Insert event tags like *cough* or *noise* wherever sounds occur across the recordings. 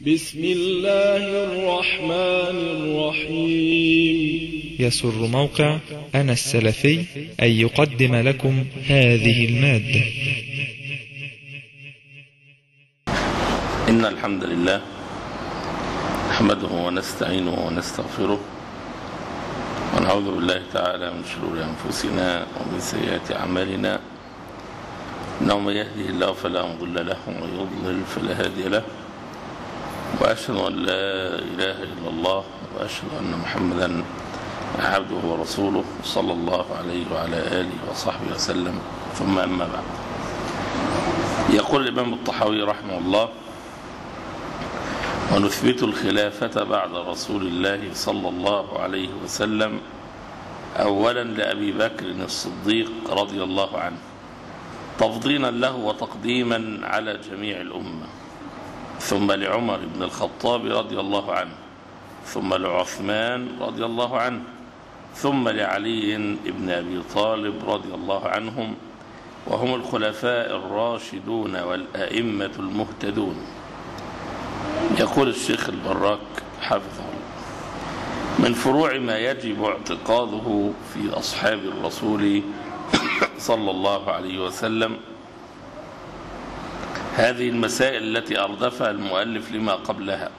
بسم الله الرحمن الرحيم. يسر موقع أنا السلفي أن يقدم لكم هذه المادة. إن الحمد لله نحمده ونستعينه ونستغفره ونعوذ بالله تعالى من شرور أنفسنا ومن سيئات أعمالنا. إنه من يهده الله فلا مضل له ومن يضلل فلا هادي له. وأشهد أن لا إله إلا الله وأشهد أن محمدا عبده ورسوله صلى الله عليه وعلى آله وصحبه وسلم. ثم أما بعد. يقول الإمام الطحاوي رحمه الله ونثبت الخلافة بعد رسول الله صلى الله عليه وسلم أولا لأبي بكر الصديق رضي الله عنه تفضيلا له وتقديما على جميع الأمة. ثم لعمر بن الخطاب رضي الله عنه ثم لعثمان رضي الله عنه ثم لعلي بن أبي طالب رضي الله عنهم وهم الخلفاء الراشدون والأئمة المهتدون. يقول الشيخ البراك حفظه من فروع ما يجب اعتقاده في أصحاب الرسول صلى الله عليه وسلم هذه المسائل التي أردفها المؤلف لما قبلها.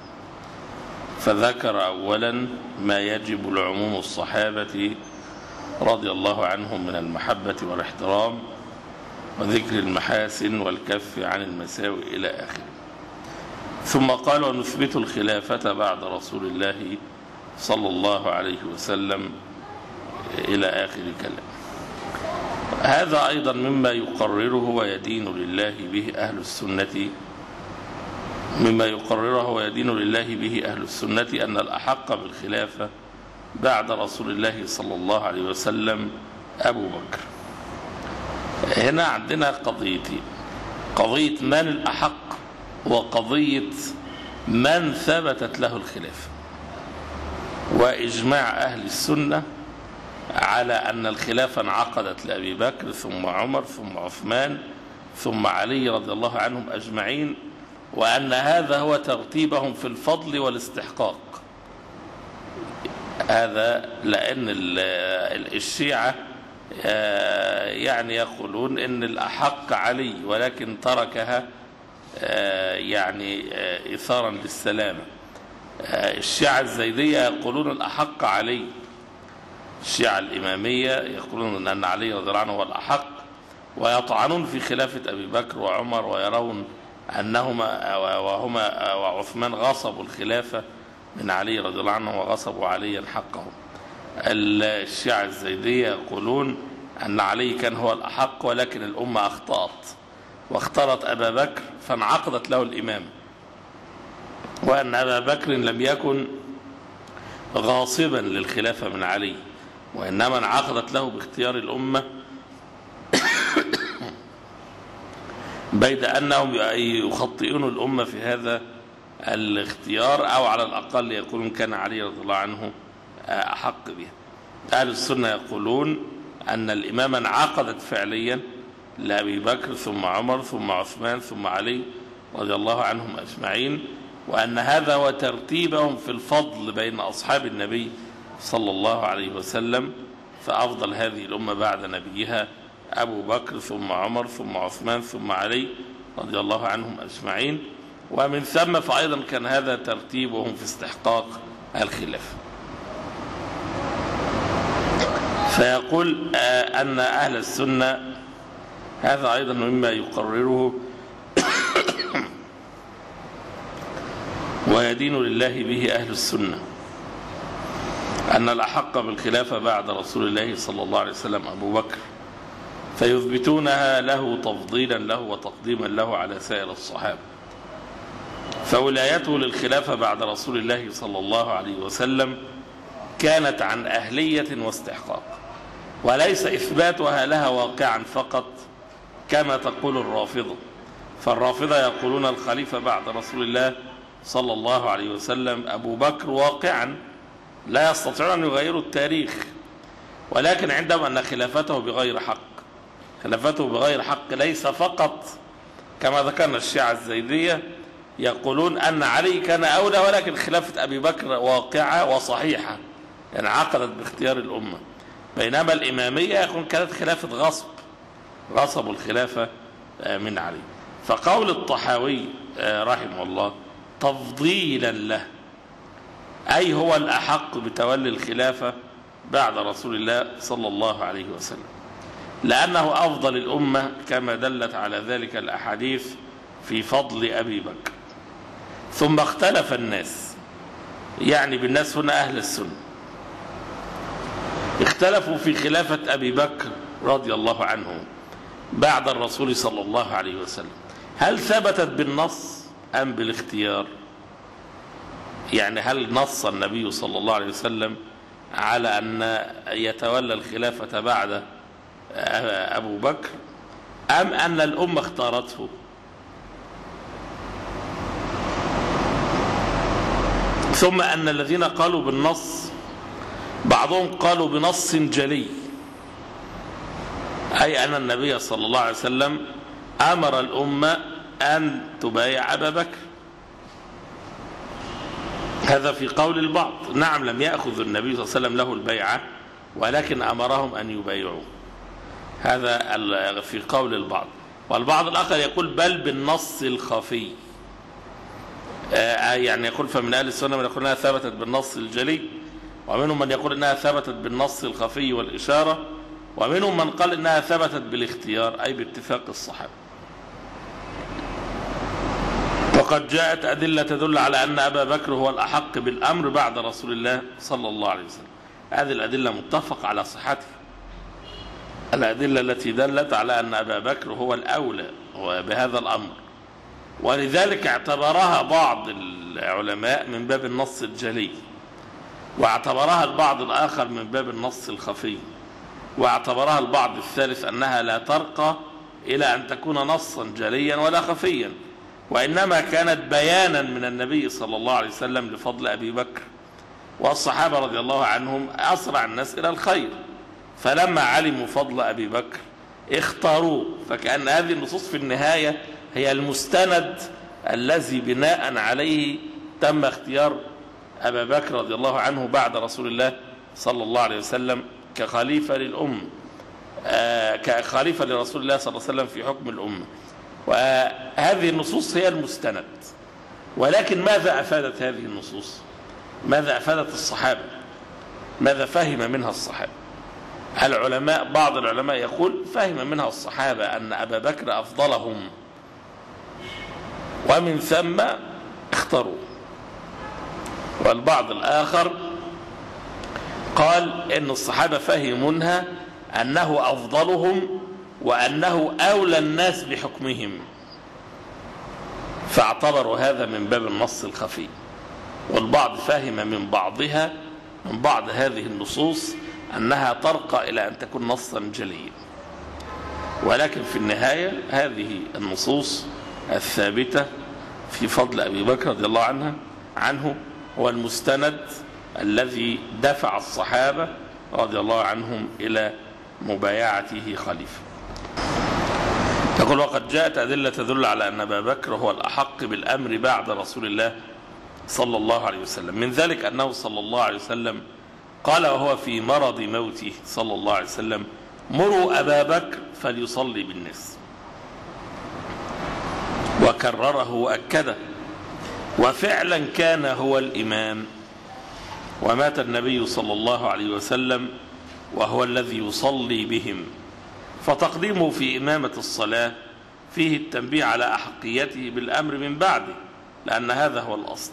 فذكر أولا ما يجب لعموم الصحابة رضي الله عنهم من المحبة والاحترام وذكر المحاسن والكف عن المساوئ إلى آخره. ثم قال ونثبت الخلافة بعد رسول الله صلى الله عليه وسلم إلى آخر كلام هذا أيضا مما يقرره ويدين لله به أهل السنة مما يقرره ويدين لله به أهل السنة أن الأحق بالخلافة بعد رسول الله صلى الله عليه وسلم أبو بكر. هنا عندنا قضيتين قضية من الأحق وقضية من ثبتت له الخلافة. وإجماع أهل السنة على أن الخلافة انعقدت لأبي بكر ثم عمر ثم عثمان ثم علي رضي الله عنهم أجمعين وأن هذا هو ترتيبهم في الفضل والاستحقاق. هذا لأن الشيعة يعني يقولون أن الأحق علي ولكن تركها يعني إثارا للسلامة. الشيعة الزيدية يقولون الأحق علي. الشيعة الإمامية يقولون أن علي رضي الله عنه هو الأحق ويطعنون في خلافة أبي بكر وعمر ويرون أنهما وهما وعثمان غصبوا الخلافة من علي رضي الله عنه وغصبوا عليا حقه الشيعة الزيدية يقولون أن علي كان هو الأحق ولكن الأمة أخطأت. واختارت أبا بكر فانعقدت له الإمام. وأن أبا بكر لم يكن غاصبا للخلافة من علي. وإنما انعقدت له باختيار الأمة بيد أنهم يخطئون الأمة في هذا الاختيار أو على الأقل يقولون كان علي رضي الله عنه أحق بها. أهل السنة يقولون أن الإمامة انعقدت فعليا لأبي بكر ثم عمر ثم عثمان ثم علي رضي الله عنهم أجمعين وأن هذا هو ترتيبهم في الفضل بين أصحاب النبي صلى الله عليه وسلم فأفضل هذه الأمة بعد نبيها أبو بكر ثم عمر ثم عثمان ثم علي رضي الله عنهم أجمعين. ومن ثم فأيضا كان هذا ترتيبهم في استحقاق الخلافة فيقول أن أهل السنة هذا أيضا مما يقرره *coughs* ويدين لله به أهل السنة. أن الأحق بالخلافة بعد رسول الله صلى الله عليه وسلم أبو بكر فيثبتونها له تفضيلا له وتقديما له على سائر الصحابة. فولايته للخلافة بعد رسول الله صلى الله عليه وسلم كانت عن أهلية واستحقاق. وليس إثباتها لها واقعا فقط كما تقول الرافضة. فالرافضة يقولون الخليفة بعد رسول الله صلى الله عليه وسلم أبو بكر واقعا لا يستطيعون أن يغيروا التاريخ ولكن عندهم أن خلافته بغير حق. خلافته بغير حق ليس فقط كما ذكرنا الشيعة الزيدية يقولون أن علي كان أولى ولكن خلافة أبي بكر واقعة وصحيحة يعني عقدت باختيار الأمة. بينما الإمامية يكون كانت خلافة غصب غصبوا الخلافة من علي. فقول الطحاوي رحمه الله تفضيلا له أي هو الأحق بتولي الخلافة بعد رسول الله صلى الله عليه وسلم. لأنه أفضل الأمة كما دلت على ذلك الأحاديث في فضل أبي بكر. ثم اختلف الناس يعني بالناس هنا أهل السنة. اختلفوا في خلافة أبي بكر رضي الله عنه بعد الرسول صلى الله عليه وسلم. هل ثبتت بالنص أم بالاختيار؟ يعني هل نص النبي صلى الله عليه وسلم على أن يتولى الخلافة بعد أبو بكر؟ أم أن الأمة اختارته؟ ثم أن الذين قالوا بالنص بعضهم قالوا بنص جلي. أي أن النبي صلى الله عليه وسلم أمر الأمة أن تبايع أبا بكر. هذا في قول البعض. نعم لم يأخذ النبي صلى الله عليه وسلم له البيعة ولكن أمرهم أن يبايعوه. هذا في قول البعض. والبعض الآخر يقول بل بالنص الخفي. يعني يقول فمن أهل السنة من يقول أنها ثبتت بالنص الجلي ومنهم من يقول أنها ثبتت بالنص الخفي والإشارة ومنهم من قال أنها ثبتت بالاختيار أي باتفاق الصحابة. وقد جاءت أدلة تدل على أن أبا بكر هو الأحق بالأمر بعد رسول الله صلى الله عليه وسلم. هذه الأدلة متفق على صحتها. الأدلة التي دلت على أن أبا بكر هو الأولى بهذا الأمر. ولذلك اعتبرها بعض العلماء من باب النص الجلي واعتبرها البعض الآخر من باب النص الخفي واعتبرها البعض الثالث أنها لا ترقى إلى أن تكون نصا جليا ولا خفيا. وإنما كانت بيانا من النبي صلى الله عليه وسلم لفضل أبي بكر والصحابة رضي الله عنهم أسرع الناس إلى الخير. فلما علموا فضل أبي بكر اختاروه فكأن هذه النصوص في النهاية هي المستند الذي بناء عليه تم اختيار أبا بكر رضي الله عنه بعد رسول الله صلى الله عليه وسلم كخليفة للأمة آه كخليفة لرسول الله صلى الله عليه وسلم في حكم الأمة. وهذه النصوص هي المستند. ولكن ماذا أفادت هذه النصوص؟ ماذا أفادت الصحابة؟ ماذا فهم منها الصحابة؟ العلماء بعض العلماء يقول فهم منها الصحابة أن أبا بكر أفضلهم ومن ثم اختاروا. والبعض الآخر قال إن الصحابة فهموا منها أنه أفضلهم وأنه أولى الناس بحكمهم. فاعتبروا هذا من باب النص الخفي. والبعض فهم من بعضها من بعض هذه النصوص أنها ترقى إلى أن تكون نصا جليا. ولكن في النهاية هذه النصوص الثابتة في فضل أبي بكر رضي الله عنها عنه هو المستند الذي دفع الصحابة رضي الله عنهم إلى مبايعته خليفة. يقول وقد جاءت أدلة تدل على أن أبا بكر هو الأحق بالأمر بعد رسول الله صلى الله عليه وسلم. من ذلك أنه صلى الله عليه وسلم قال وهو في مرض موته صلى الله عليه وسلم مروا أبا بكر فليصلي بالناس. وكرره وأكده وفعلا كان هو الإمام. ومات النبي صلى الله عليه وسلم وهو الذي يصلي بهم. فتقديمه في إمامة الصلاة فيه التنبيه على أحقيته بالأمر من بعده لأن هذا هو الأصل.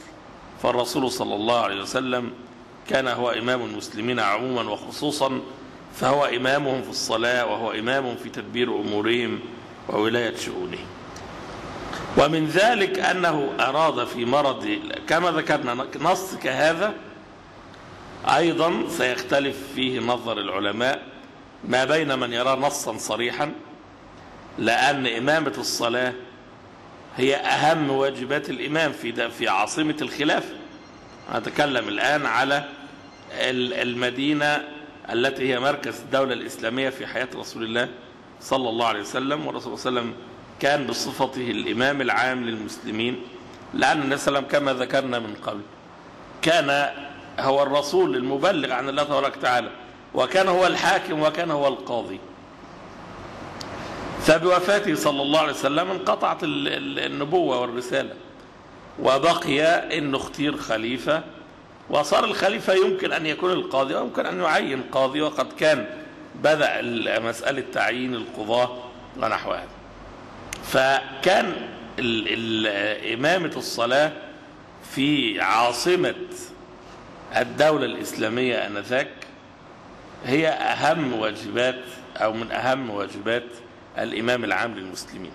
فالرسول صلى الله عليه وسلم كان هو إمام المسلمين عموما وخصوصا فهو إمامهم في الصلاة وهو إمامهم في تدبير أمورهم وولاية شؤونهم. ومن ذلك أنه أراد في مرض كما ذكرنا نص كهذا أيضا سيختلف فيه نظر العلماء ما بين من يرى نصا صريحا لأن إمامة الصلاة هي أهم واجبات الإمام في في عاصمة الخلافة أتكلم الآن على المدينة التي هي مركز الدولة الإسلامية في حياة رسول الله صلى الله عليه وسلم والرسول صلى الله عليه وسلم كان بصفته الإمام العام للمسلمين لأن النبي صلى الله عليه وسلم كما ذكرنا من قبل كان هو الرسول المبلغ عن الله تبارك وتعالى. وكان هو الحاكم وكان هو القاضي. فبوفاته صلى الله عليه وسلم انقطعت النبوة والرسالة وبقي انه اختير خليفة وصار الخليفة يمكن أن يكون القاضي ويمكن أن يعين قاضي وقد كان بدأ مسألة تعيين القضاة ونحو هذا. فكان إمامة الصلاة في عاصمة الدولة الإسلامية آنذاك هي أهم واجبات أو من أهم واجبات الإمام العام للمسلمين.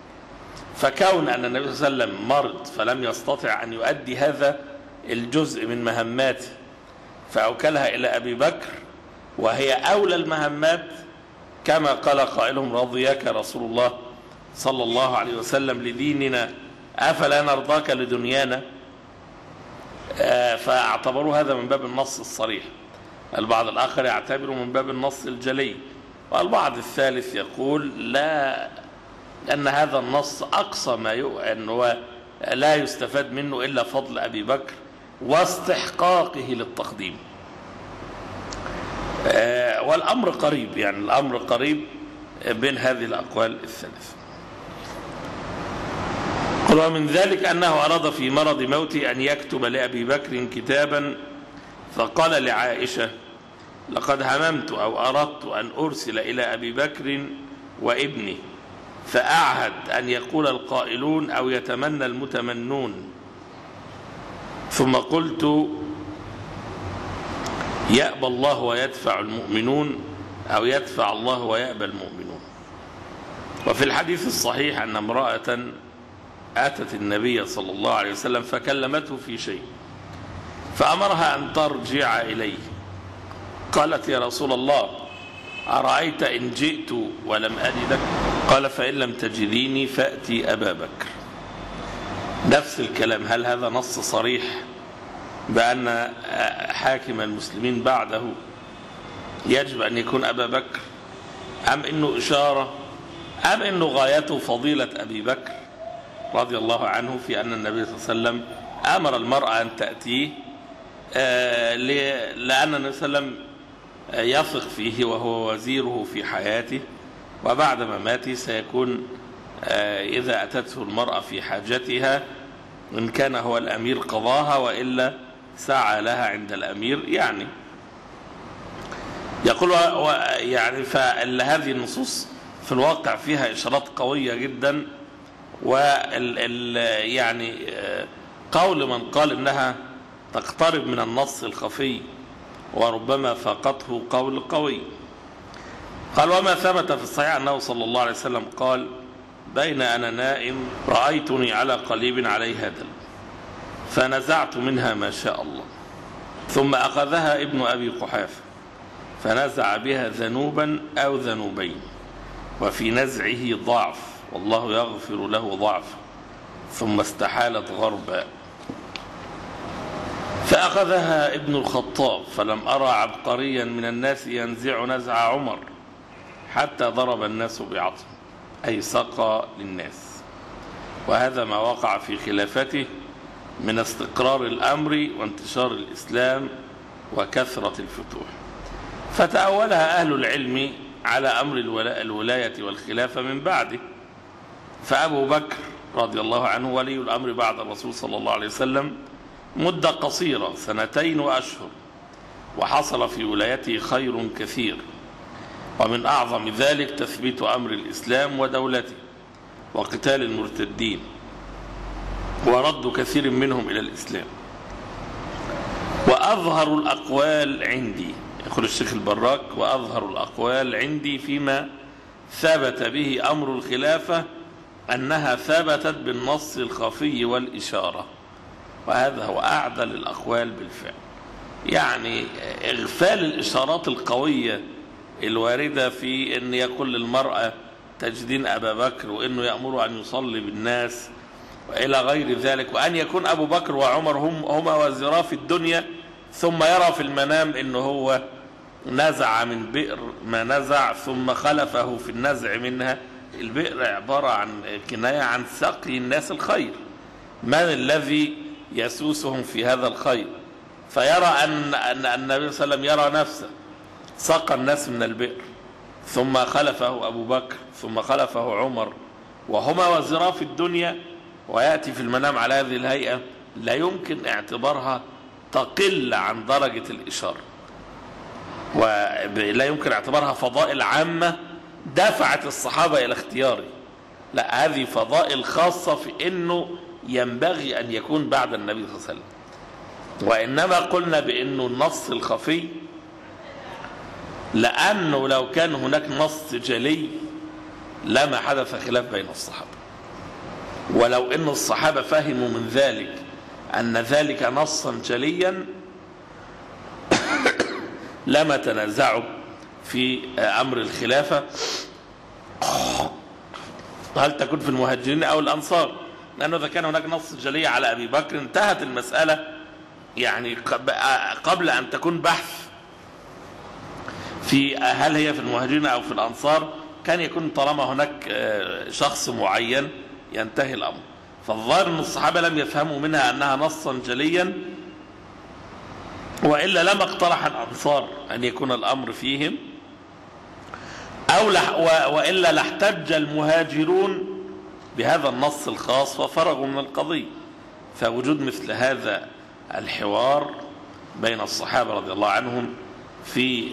فكون أن النبي صلى الله عليه وسلم مرض فلم يستطع أن يؤدي هذا الجزء من مهماته فأوكلها إلى أبي بكر وهي أولى المهمات كما قال قائلهم رضيك رسول الله صلى الله عليه وسلم لديننا أفلا نرضاك لدنيانا؟ فأعتبروا هذا من باب النص الصريح. البعض الآخر يعتبره من باب النص الجلي والبعض الثالث يقول لا أن هذا النص أقصى ما أنه لا يستفاد منه إلا فضل أبي بكر واستحقاقه للتقديم. والأمر قريب يعني الأمر قريب بين هذه الأقوال الثلاث قل ومن ذلك أنه أراد في مرض موته أن يكتب لأبي بكر كتابا فقال لعائشة لقد هممت أو أردت أن أرسل إلى أبي بكر وابني فأعهد أن يقول القائلون أو يتمنى المتمنون. ثم قلت يأبى الله ويدفع المؤمنون أو يدفع الله ويأبى المؤمنون. وفي الحديث الصحيح أن امرأة أتت النبي صلى الله عليه وسلم فكلمته في شيء. فأمرها أن ترجع إليه. قالت يا رسول الله أرأيت إن جئت ولم أجدك؟ قال فإن لم تجديني فأتي أبا بكر. نفس الكلام. هل هذا نص صريح بأن حاكم المسلمين بعده يجب أن يكون أبا بكر؟ أم أنه إشارة؟ أم أنه غايته فضيلة أبي بكر رضي الله عنه في أن النبي صلى الله عليه وسلم أمر المرأة أن تأتيه لأن النبي صلى الله عليه وسلم يثق فيه وهو وزيره في حياته وبعد مماته سيكون إذا أتته المرأة في حاجتها إن كان هو الأمير قضاها وإلا سعى لها عند الأمير يعني. يقول يعني فهذه النصوص في الواقع فيها إشارات قوية جدا وال يعني قول من قال إنها تقترب من النص الخفي وربما فاقته قول قوي. قال وما ثبت في الصحيح أنه صلى الله عليه وسلم قال بين أنا نائم رأيتني على قليب عليها دل فنزعت منها ما شاء الله ثم أخذها ابن أبي قحافة فنزع بها ذنوبا أو ذنوبين وفي نزعه ضعف والله يغفر له ضعف ثم استحالت غربا. فأخذها ابن الخطاب فلم أرى عبقريا من الناس ينزع نزع عمر حتى ضرب الناس بعظم أي سقى للناس. وهذا ما وقع في خلافته من استقرار الأمر وانتشار الإسلام وكثرة الفتوح. فتأولها أهل العلم على أمر الولاية والخلافة من بعده. فأبو بكر رضي الله عنه ولي الأمر بعد الرسول صلى الله عليه وسلم مدة قصيرة سنتين وأشهر. وحصل في ولايته خير كثير. ومن أعظم ذلك تثبيت أمر الإسلام ودولته وقتال المرتدين. ورد كثير منهم إلى الإسلام. وأظهر الأقوال عندي. يقول الشيخ البراك وأظهر الأقوال عندي فيما ثبت به أمر الخلافة أنها ثبتت بالنص الخفي والإشارة. وهذا هو أعدل الأقوال بالفعل. يعني إغفال الإشارات القوية الواردة في أن يقول للمرأة تجدين أبا بكر وأنه يأمر أن يصلي بالناس وإلى غير ذلك وأن يكون أبو بكر وعمر هم هما وزيرا في الدنيا ثم يرى في المنام أنه هو نزع من بئر ما نزع ثم خلفه في النزع منها. البئر عبارة عن كناية عن سقي الناس الخير. من الذي يسوسهم في هذا الخير. فيرى أن, أن النبي صلى الله عليه وسلم يرى نفسه سقى الناس من البئر. ثم خلفه أبو بكر ثم خلفه عمر. وهما وزرا في الدنيا ويأتي في المنام على هذه الهيئة لا يمكن اعتبارها تقل عن درجة الإشارة. ولا يمكن اعتبارها فضائل عامة دفعت الصحابة إلى اختياره. لا هذه فضائل خاصة في أنه ينبغي أن يكون بعد النبي صلى الله عليه وسلم. وإنما قلنا بأنه النص الخفي لأنه لو كان هناك نص جلي لما حدث خلاف بين الصحابة. ولو أن الصحابة فهموا من ذلك أن ذلك نصا جليا *coughs* لما تنازعوا في أمر الخلافة. هل تكون في المهاجرين أو الأنصار؟ لأنه إذا كان هناك نص جلي على أبي بكر انتهت المسألة. يعني قبل أن تكون بحث في هل هي في المهاجرين أو في الأنصار كان يكون طالما هناك شخص معين ينتهي الأمر. فالظاهر أن الصحابة لم يفهموا منها أنها نصا جليا وإلا لما اقترح الأنصار أن يكون الأمر فيهم أو لح وإلا لاحتج المهاجرون بهذا النص الخاص وفرغوا من القضية. فوجود مثل هذا الحوار بين الصحابة رضي الله عنهم في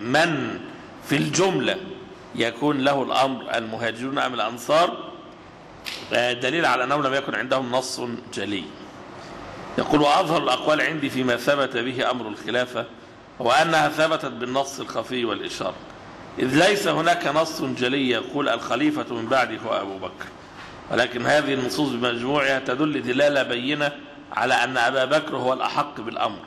من في الجملة يكون له الأمر المهاجرون أم الأنصار دليل على أنه لم يكن عندهم نص جلي. يقول وأظهر الأقوال عندي فيما ثبت به أمر الخلافة هو أنها ثبتت بالنص الخفي والإشارة. إذ ليس هناك نص جلي يقول الخليفة من بعده هو أبو بكر. ولكن هذه النصوص بمجموعها تدل دلالة بينة على أن أبا بكر هو الأحق بالأمر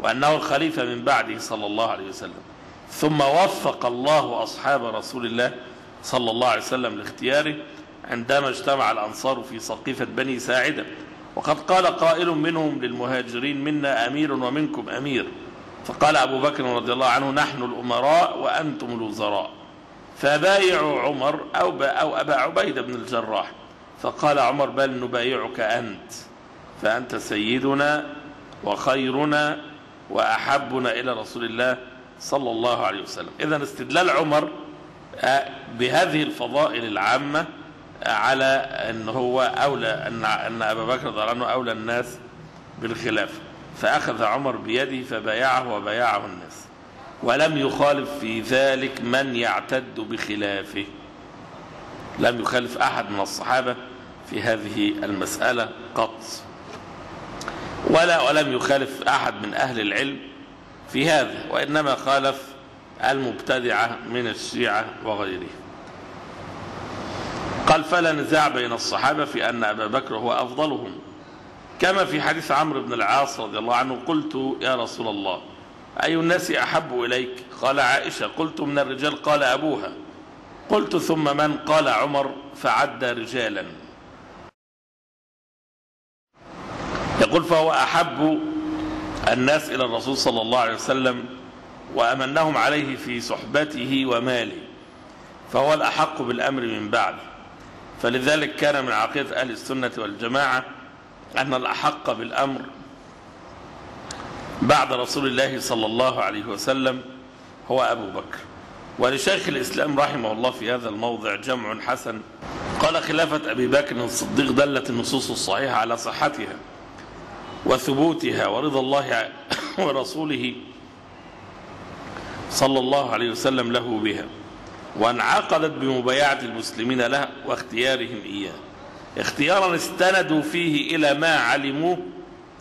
وأنه الخليفة من بعده صلى الله عليه وسلم. ثم وفق الله أصحاب رسول الله صلى الله عليه وسلم لاختياره عندما اجتمع الأنصار في سقيفة بني ساعدة. وقد قال قائل منهم للمهاجرين منا أمير ومنكم أمير. فقال أبو بكر رضي الله عنه نحن الأمراء وأنتم الوزراء. فبايعوا عمر أو, أو أبا عبيدة بن الجراح. فقال عمر بل نبايعك أنت فأنت سيدنا وخيرنا وأحبنا إلى رسول الله صلى الله عليه وسلم. إذا استدلال عمر بهذه الفضائل العامة على أن هو أولى أن أبا بكر رضي الله عنه أولى الناس بالخلافة فأخذ عمر بيده فبايعه وبايعه الناس. ولم يخالف في ذلك من يعتد بخلافه. لم يخالف أحد من الصحابة في هذه المسألة قط. ولا ولم يخالف أحد من أهل العلم في هذا وإنما خالف المبتدعة من الشيعة وغيره قال فلا نزاع بين الصحابة في أن أبا بكر هو أفضلهم. كما في حديث عمرو بن العاص رضي الله عنه قلت يا رسول الله أي الناس أحب إليك؟ قال عائشة قلت من الرجال؟ قال أبوها. قلت ثم من؟ قال عمر فعد رجالا. يقول فهو أحب الناس إلى الرسول صلى الله عليه وسلم وأمنهم عليه في صحبته وماله فهو الأحق بالأمر من بعد. فلذلك كان من عقيدة أهل السنة والجماعة أن الأحق بالأمر بعد رسول الله صلى الله عليه وسلم هو أبو بكر. ولشيخ الإسلام رحمه الله في هذا الموضع جمع حسن. قال خلافة أبي بكر الصديق دلت النصوص الصحيحة على صحتها وثبوتها ورضا الله *coughs* ورسوله صلى الله عليه وسلم له بها وانعقدت بمبايعة المسلمين له واختيارهم إياه. اختيارا استندوا فيه إلى ما علموه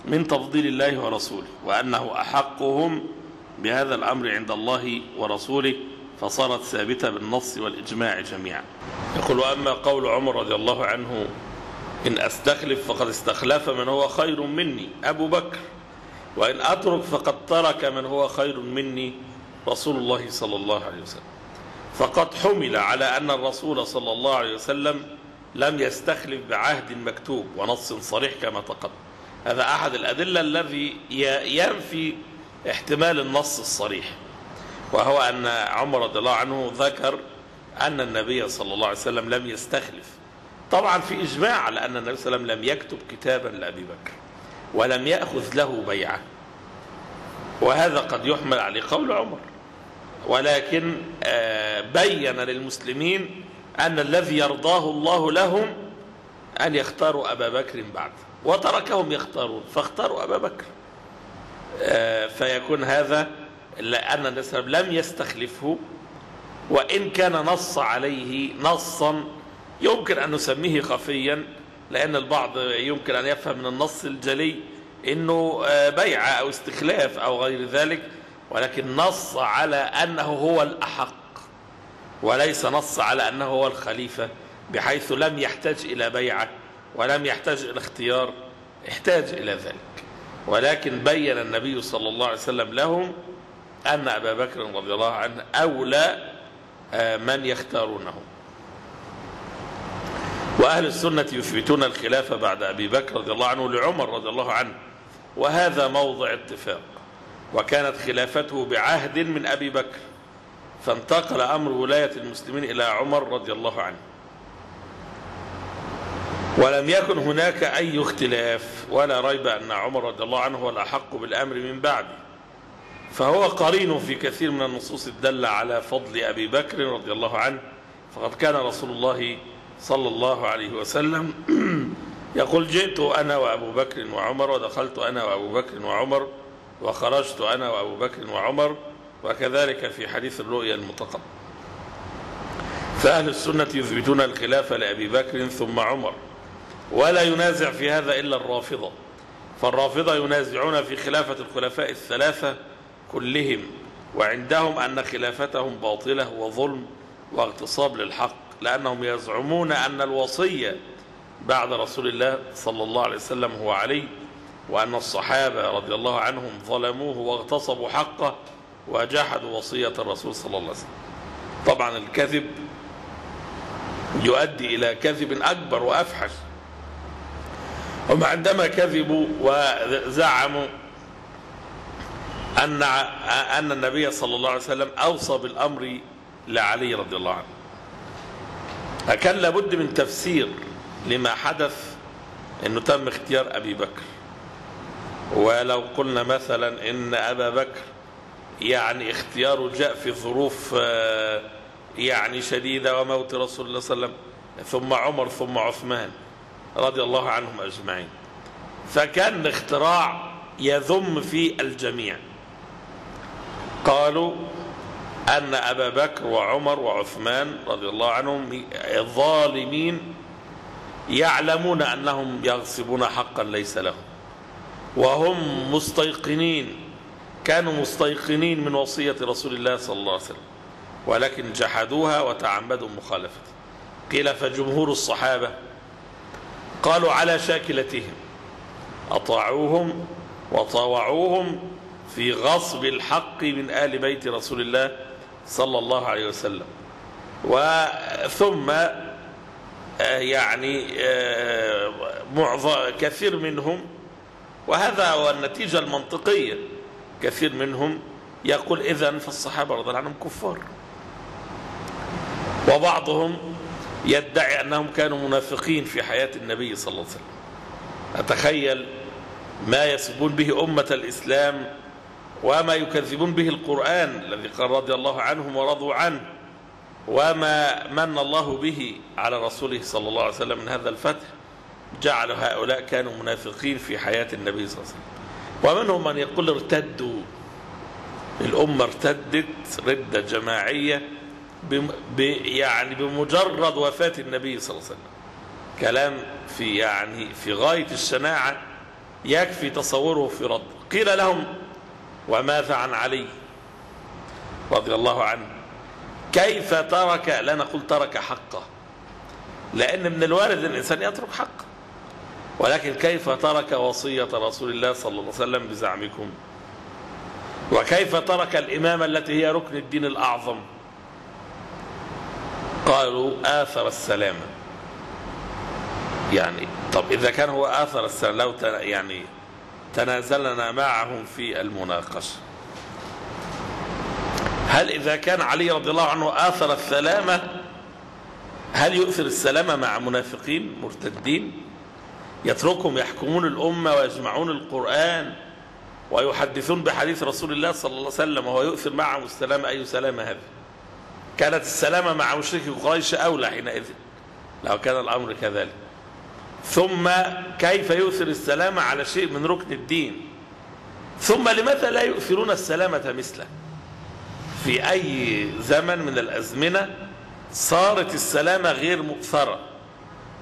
من تفضيل الله ورسوله وأنه أحقهم بهذا الأمر عند الله ورسوله فصارت ثابتة بالنص والإجماع جميعا. يقول أما قول عمر رضي الله عنه إن أستخلف فقد استخلف من هو خير مني أبو بكر. وإن أترك فقد ترك من هو خير مني رسول الله صلى الله عليه وسلم. فقد حمل على أن الرسول صلى الله عليه وسلم لم يستخلف بعهد مكتوب ونص صريح كما تقدم. هذا أحد الأدلة الذي ينفي احتمال النص الصريح وهو أن عمر رضي الله عنه ذكر أن النبي صلى الله عليه وسلم لم يستخلف. طبعا في إجماع على أن النبي صلى الله عليه وسلم لم يكتب كتابا لأبي بكر ولم يأخذ له بيعة. وهذا قد يحمل عليه قول عمر ولكن آه، بين للمسلمين أن الذي يرضاه الله لهم أن يختاروا أبا بكر بعد. وتركهم يختارون فاختاروا أبا بكر. آه، فيكون هذا لأن النبي لم يستخلفه وإن كان نص عليه نصا يمكن أن نسميه خفيا لأن البعض يمكن أن يفهم من النص الجلي أنه آه، بيعة أو استخلاف أو غير ذلك ولكن نص على أنه هو الأحق. وليس نص على أنه هو الخليفة بحيث لم يحتاج إلى بيعة ولم يحتاج إلى اختيار احتاج إلى ذلك. ولكن بين النبي صلى الله عليه وسلم لهم أن أبا بكر رضي الله عنه أولى آه، من يختارونه. وأهل السنة يثبتون الخلافة بعد أبي بكر رضي الله عنه لعمر رضي الله عنه وهذا موضع اتفاق. وكانت خلافته بعهد من أبي بكر. فانتقل أمر ولاية المسلمين إلى عمر رضي الله عنه. ولم يكن هناك أي اختلاف ولا ريب أن عمر رضي الله عنه هو الأحق بالأمر من بعده. فهو قرين في كثير من النصوص الدالة على فضل أبي بكر رضي الله عنه. فقد كان رسول الله صلى الله عليه وسلم *clears throat* يقول جئت أنا وأبو بكر وعمر ودخلت أنا وأبو بكر وعمر وخرجت أنا وأبو بكر وعمر وكذلك في حديث الرؤيا المتقدم. فأهل السنة يثبتون الخلافة لأبي بكر ثم عمر ولا ينازع في هذا إلا الرافضة. فالرافضة ينازعون في خلافة الخلفاء الثلاثة كلهم وعندهم أن خلافتهم باطلة وظلم واغتصاب للحق لأنهم يزعمون أن الوصية بعد رسول الله صلى الله عليه وسلم هو علي وأن الصحابة رضي الله عنهم ظلموه واغتصبوا حقه وجحدوا وصية الرسول صلى الله عليه وسلم. طبعا الكذب يؤدي إلى كذب أكبر وأفحش. هم عندما كذبوا وزعموا أن أن النبي صلى الله عليه وسلم أوصى بالأمر لعلي رضي الله عنه. فكان لابد من تفسير لما حدث أنه تم اختيار أبي بكر. ولو قلنا مثلا إن أبا بكر يعني اختياره جاء في ظروف آه، يعني شديدة وموت رسول الله صلى الله عليه وسلم ثم عمر ثم عثمان رضي الله عنهم أجمعين. فكان الاختراع يذم في الجميع. قالوا أن أبا بكر وعمر وعثمان رضي الله عنهم ظالمين يعلمون أنهم يغصبون حقا ليس لهم وهم مستيقنين. كانوا مستيقنين من وصية رسول الله صلى الله عليه وسلم ولكن جحدوها وتعمدوا مخالفتها. قيل فجمهور الصحابة قالوا على شاكلتهم أطاعوهم وطاوعوهم في غصب الحق من آل بيت رسول الله صلى الله عليه وسلم. وثم يعني معظم كثير منهم وهذا هو النتيجة المنطقية. كثير منهم يقول إذن فالصحابة رضي الله عنهم كفار. وبعضهم يدعي أنهم كانوا منافقين في حياة النبي صلى الله عليه وسلم. أتخيل ما يسبون به أمة الإسلام وما يكذبون به القرآن الذي قال رضي الله عنهم ورضوا عنه وما من الله به على رسوله صلى الله عليه وسلم من هذا الفتح. جعل هؤلاء كانوا منافقين في حياة النبي صلى الله عليه وسلم. ومنهم من يقول ارتدوا. الأمة ارتدت ردة جماعية يعني بمجرد وفاة النبي صلى الله عليه وسلم. كلام في يعني في غاية الشناعة يكفي تصوره في رد. قيل لهم وماذا عن علي رضي الله عنه؟ كيف ترك لا نقول ترك حقه. لأن من الوارد الإنسان يترك حقه. ولكن كيف ترك وصية رسول الله صلى الله عليه وسلم بزعمكم؟ وكيف ترك الإمامة التي هي ركن الدين الأعظم؟ قالوا آثر السلامة يعني طب إذا كان هو آثر السلامة لو يعني تنازلنا معهم في المناقشة. هل إذا كان علي رضي الله عنه آثر السلامة هل يؤثر السلام مع منافقين مرتدين؟ يتركهم يحكمون الأمة ويجمعون القرآن ويحدثون بحديث رسول الله صلى الله عليه وسلم وهو يؤثر معهم السلام أي سلام هذا كانت السلامة مع مشركي قريش أولى حينئذ لو كان الأمر كذلك. ثم كيف يؤثر السلامة على شيء من ركن الدين؟ ثم لماذا لا يؤثرون السلامة مثله؟ في أي زمن من الأزمنة صارت السلامة غير مؤثرة.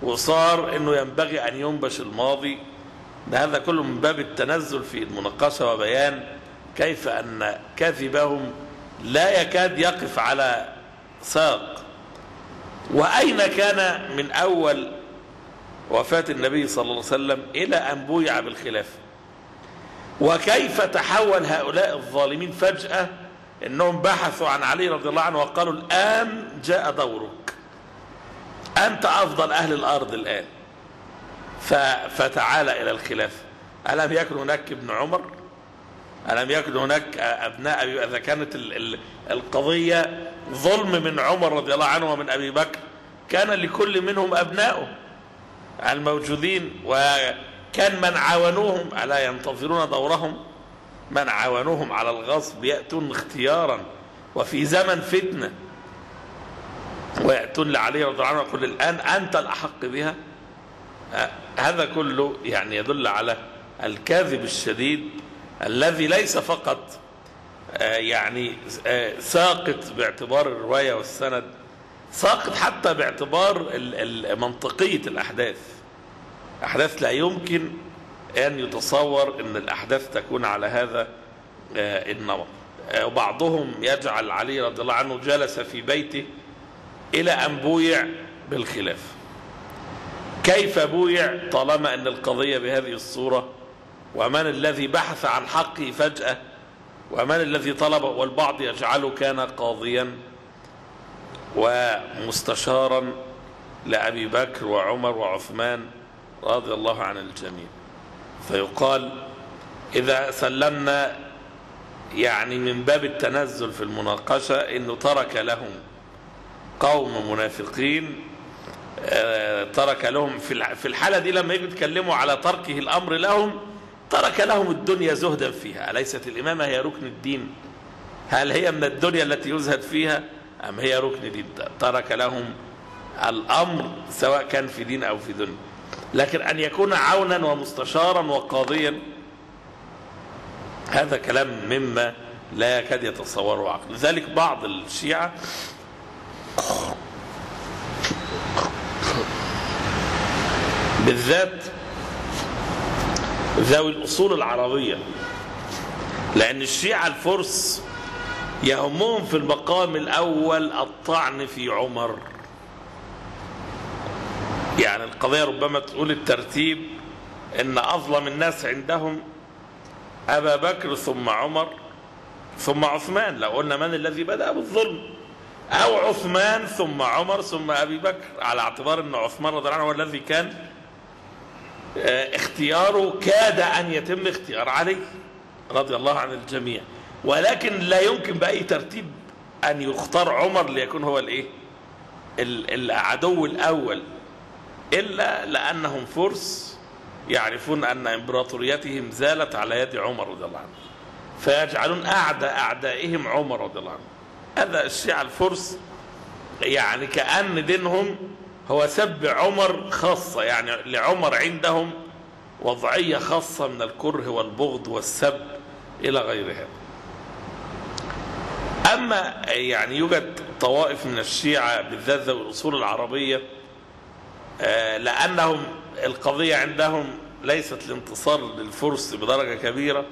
وصار أنه ينبغي أن ينبش الماضي. ده هذا كله من باب التنزل في المناقشة وبيان كيف أن كذبهم لا يكاد يقف على ساق. وأين كان من أول وفاة النبي صلى الله عليه وسلم إلى أن بويع بالخلافة وكيف تحول هؤلاء الظالمين فجأة إنهم بحثوا عن علي رضي الله عنه وقالوا الآن جاء دورك أنت أفضل أهل الأرض الآن. فتعال إلى الخلافه ألم يكن هناك ابن عمر؟ ألم يكن هناك أبناء أبي إذا كانت القضية ظلم من عمر رضي الله عنه ومن أبي بكر كان لكل منهم أبناؤه الموجودين وكان من عاونوهم ألا ينتظرون دورهم؟ من عاونوهم على الغصب يأتون اختيارا وفي زمن فتنة. ويأتون لعلي رضي الله عنه يقول الآن أنت الأحق بها. هذا كله يعني يدل على الكاذب الشديد الذي ليس فقط يعني ساقط باعتبار الرواية والسند ساقط حتى باعتبار منطقية الأحداث. أحداث لا يمكن أن يتصور أن الأحداث تكون على هذا النمط وبعضهم يجعل علي رضي الله عنه جلس في بيته إلى أن بويع بالخلاف. كيف بويع طالما أن القضية بهذه الصورة؟ ومن الذي بحث عن حقه فجأة؟ ومن الذي طلب والبعض يجعله كان قاضيا ومستشارا لأبي بكر وعمر وعثمان رضي الله عن الجميع. فيقال إذا سلمنا يعني من باب التنزل في المناقشة إنه ترك لهم قوم منافقين ترك لهم في الحالة دي لما يجوا يتكلموا على تركه الأمر لهم ترك لهم الدنيا زهدا فيها. أليست الإمامة هي ركن الدين؟ هل هي من الدنيا التي يزهد فيها؟ أم هي ركن دين ترك لهم الأمر سواء كان في دين أو في دنيا. لكن أن يكون عونا ومستشارا وقاضيا هذا كلام مما لا يكاد يتصوره عقل. لذلك بعض الشيعة بالذات ذوي الأصول العربية لأن الشيعة الفرس يهمهم في المقام الأول الطعن في عمر. يعني القضية ربما تقول الترتيب إن أظلم الناس عندهم أبا بكر ثم عمر ثم عثمان لو قلنا من الذي بدأ بالظلم؟ أو عثمان ثم عمر ثم أبي بكر على اعتبار إن عثمان رضي الله عنه هو الذي كان اختياره كاد أن يتم اختيار علي رضي الله عن الجميع. ولكن لا يمكن بأي ترتيب أن يختار عمر ليكون هو الإيه؟ العدو الأول إلا لأنهم فرس يعرفون أن إمبراطوريتهم زالت على يد عمر رضي الله عنه. فيجعلون أعدى أعدائهم عمر رضي الله عنه. هذا الشيعة الفرس يعني كأن دينهم هو سب عمر خاصة يعني لعمر عندهم وضعية خاصة من الكره والبغض والسب إلى غير هذا أما يعني يوجد طوائف من الشيعة بالذات ذوي الأصول العربية لأنهم القضية عندهم ليست الانتصار للفرس بدرجة كبيرة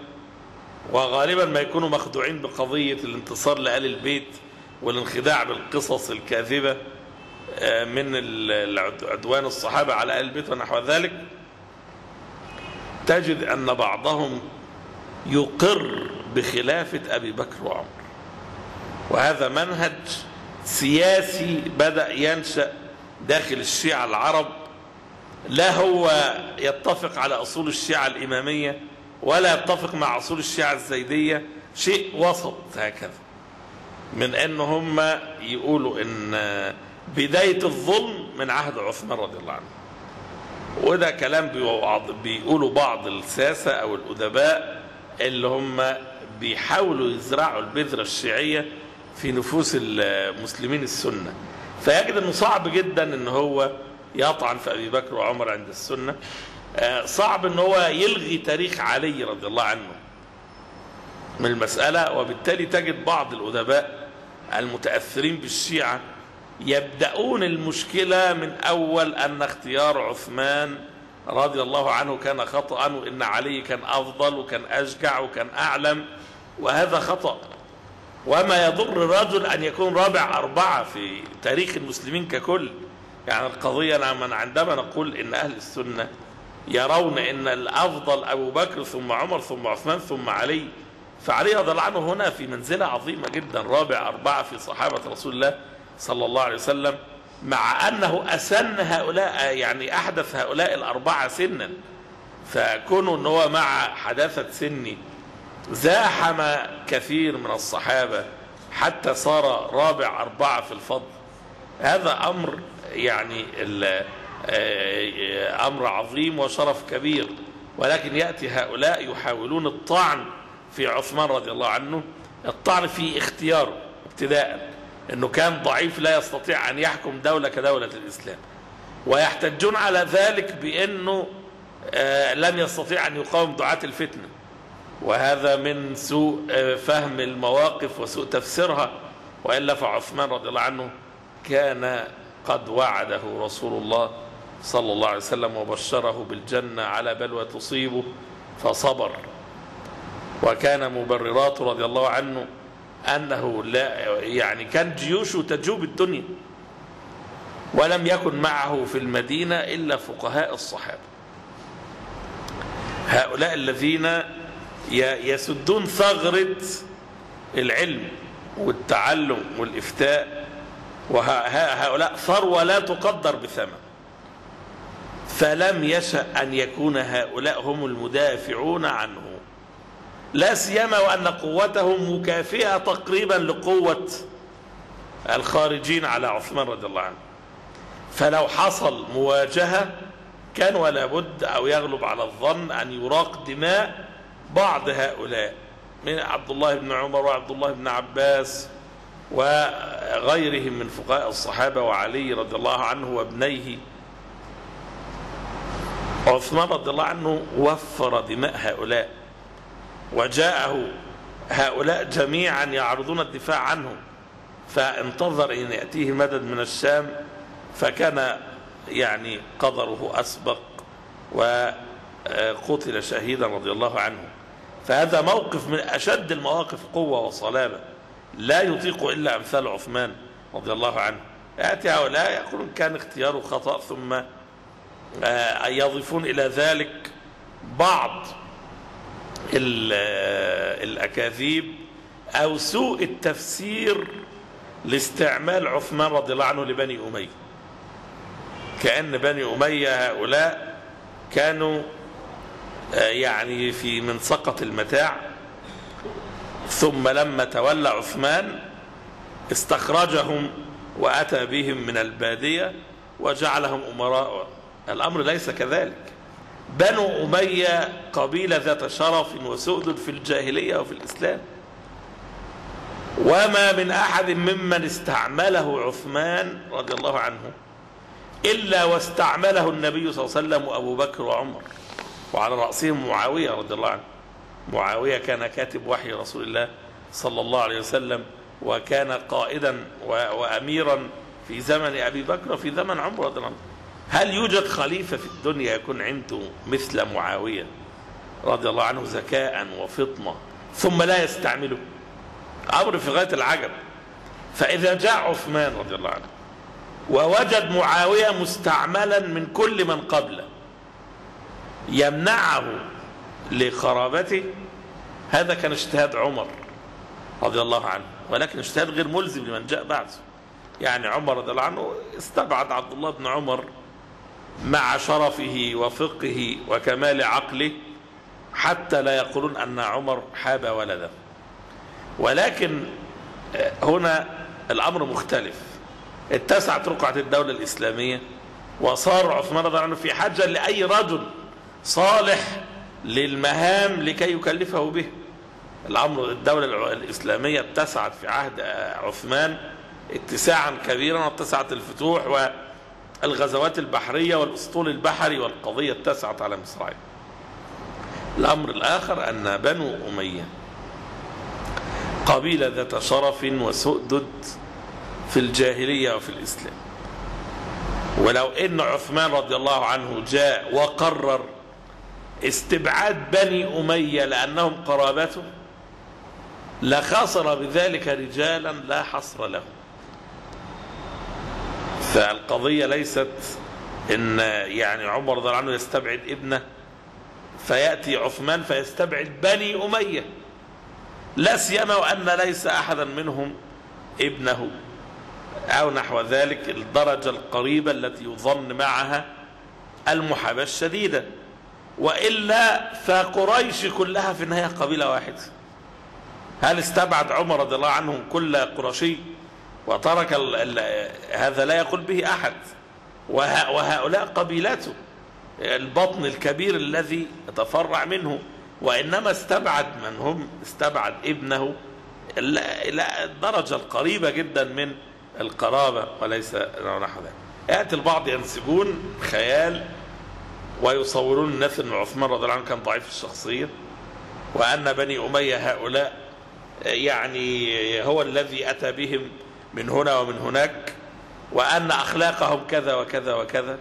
وغالبا ما يكونوا مخدوعين بقضية الانتصار لآل البيت والانخداع بالقصص الكاذبة من عدوان الصحابة على آل البيت ونحو ذلك. تجد أن بعضهم يقر بخلافة أبي بكر وعمر. وهذا منهج سياسي بدأ ينشأ داخل الشيعة العرب. لا هو يتفق على أصول الشيعة الإمامية ولا يتفق مع أصول الشيعة الزيدية شيء وسط هكذا من أن هم يقولوا أن بداية الظلم من عهد عثمان رضي الله عنه. وده كلام بيقولوا بعض الساسة أو الأدباء اللي هم بيحاولوا يزرعوا البذرة الشيعية في نفوس المسلمين السنة. فيجد أنه صعب جدا أن هو يطعن في أبي بكر وعمر عند السنة. آه، صعب أن هو يلغي تاريخ علي رضي الله عنه من المسألة وبالتالي تجد بعض الأدباء المتأثرين بالشيعة يبدأون المشكلة من أول أن اختيار عثمان رضي الله عنه كان خطأ وإن علي كان أفضل وكان أشجع وكان أعلم وهذا خطأ. وما يضر الرجل أن يكون رابع أربعة في تاريخ المسلمين ككل. يعني القضية عندما نقول إن أهل السنة يرون إن الأفضل أبو بكر ثم عمر ثم عثمان ثم علي. فعلي رضي الله عنه هنا في منزلة عظيمة جدا رابع أربعة في صحابة رسول الله صلى الله عليه وسلم مع أنه أسن هؤلاء يعني أحدث هؤلاء الأربعة سنا. فكونه أنه هو مع حداثة سني زاحم كثير من الصحابة حتى صار رابع أربعة في الفضل. هذا أمر يعني ال- أمر عظيم وشرف كبير. ولكن يأتي هؤلاء يحاولون الطعن في عثمان رضي الله عنه الطعن في اختياره ابتداء إنه كان ضعيف لا يستطيع أن يحكم دولة كدولة الإسلام. ويحتجون على ذلك بأنه آه، لم يستطيع أن يقاوم دعاة الفتنة. وهذا من سوء آه، فهم المواقف وسوء تفسيرها. وإلا فعثمان رضي الله عنه كان قد وعده رسول الله صلى الله عليه وسلم وبشره بالجنة على بلوى تصيبه فصبر. وكان مبرراته رضي الله عنه أنه لا يعني كان جيوشه تجوب الدنيا ولم يكن معه في المدينة إلا فقهاء الصحابة. هؤلاء الذين يسدون ثغرة العلم والتعلم والإفتاء وهؤلاء ثروة لا تقدر بثمن. فلم يشأ أن يكون هؤلاء هم المدافعون عنه. لا سيما وأن قوتهم مكافئة تقريبا لقوة الخارجين على عثمان رضي الله عنه. فلو حصل مواجهة كان ولا بد أو يغلب على الظن أن يراق دماء بعض هؤلاء من عبد الله بن عمر وعبد الله بن عباس وغيرهم من فقهاء الصحابة وعلي رضي الله عنه وابنيه. عثمان رضي الله عنه وفر دماء هؤلاء وجاءه هؤلاء جميعا يعرضون الدفاع عنه فانتظر إن يأتيه مدد من الشام فكان يعني قدره أسبق وقتل شهيدا رضي الله عنه. فهذا موقف من أشد المواقف قوة وصلابة لا يطيق إلا أمثال عثمان رضي الله عنه. يأتي هؤلاء يقولون كان اختياره خطأ ثم يضيفون إلى ذلك بعض آه، الأكاذيب أو سوء التفسير لاستعمال عثمان رضي الله عنه لبني أمية. كأن بني أمية هؤلاء كانوا آه، يعني في منصقة المتاع. ثم لما تولى عثمان استخرجهم وأتى بهم من البادية وجعلهم أمراء الأمر ليس كذلك. بنو أمية قبيلة ذات شرف وسؤدد في الجاهلية وفي الإسلام. وما من أحد ممن استعمله عثمان رضي الله عنه إلا واستعمله النبي صلى الله عليه وسلم وأبو بكر وعمر وعلى رأسهم معاوية رضي الله عنه. معاوية كان كاتب وحي رسول الله صلى الله عليه وسلم وكان قائدا و- واميرا في زمن أبي بكر وفي زمن عمر رضي الله عنه. هل يوجد خليفة في الدنيا يكون عنده مثل معاوية رضي الله عنه ذكاء وفطنه ثم لا يستعمله؟ أمر في غاية العجب. فإذا جاء عثمان رضي الله عنه ووجد معاوية مستعملا من كل من قبله يمنعه لقرابته هذا كان اجتهاد عمر رضي الله عنه ولكن اجتهاد غير ملزم لمن جاء بعده. يعني عمر رضي الله عنه استبعد عبد الله بن عمر مع شرفه وفقه وكمال عقله حتى لا يقولون أن عمر حاب ولده. ولكن هنا الأمر مختلف. اتسعت رقعة الدولة الإسلامية وصار عثمان رضي الله عنه في حاجة لأي رجل صالح للمهام لكي يكلفه به. الأمر الدولة الإسلامية اتسعت في عهد عثمان اتساعا كبيرا واتسعت الفتوح والغزوات البحرية والأسطول البحري والقضية اتسعت على مصراعين الأمر الآخر أن بنو أمية قبيلة ذات شرف وسؤدد في الجاهلية وفي الإسلام. ولو إن عثمان رضي الله عنه جاء وقرر استبعاد بني أمية لأنهم قرابته لخسر بذلك رجالا لا حصر لهم. فالقضية ليست إن يعني عمر رضي الله عنه يستبعد ابنه فيأتي عثمان فيستبعد بني أمية. لا سيما وأن ليس أحدا منهم ابنه. أو نحو ذلك الدرجة القريبة التي يظن معها المحاباة الشديدة. وإلا فقريش كلها في النهاية قبيلة واحدة. هل استبعد عمر رضي الله عنه كل قرشي وترك ال ال هذا لا يقول به أحد. وه وهؤلاء قبيلته البطن الكبير الذي يتفرع منه وإنما استبعد من هم استبعد ابنه إلى الدرجة القريبة جدا من القرابة وليس نحو ذلك. يأتي البعض ينسبون خيال ويصورون الناس أن عثمان رضي الله عنه كان ضعيف الشخصية وأن بني أمية هؤلاء يعني هو الذي أتى بهم من هنا ومن هناك وأن أخلاقهم كذا وكذا وكذا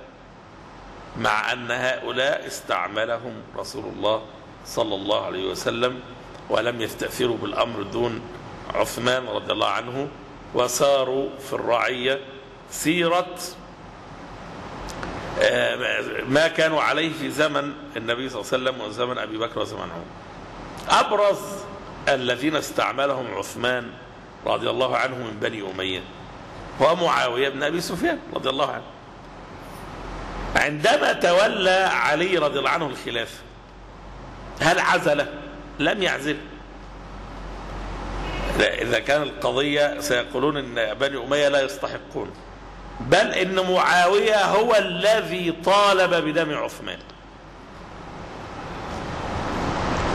مع أن هؤلاء استعملهم رسول الله صلى الله عليه وسلم ولم يستأثروا بالأمر دون عثمان رضي الله عنه وساروا في الرعية سيرة ما كانوا عليه في زمن النبي صلى الله عليه وسلم وزمن أبي بكر وزمن عمر. أبرز الذين استعملهم عثمان رضي الله عنه من بني أمية هو معاوية بن أبي سفيان رضي الله عنه. عندما تولى علي رضي الله عنه الخلافة هل عزله لم يعزله إذا كان القضية سيقولون أن بني أمية لا يستحقون. بل إن معاوية هو الذي طالب بدم عثمان.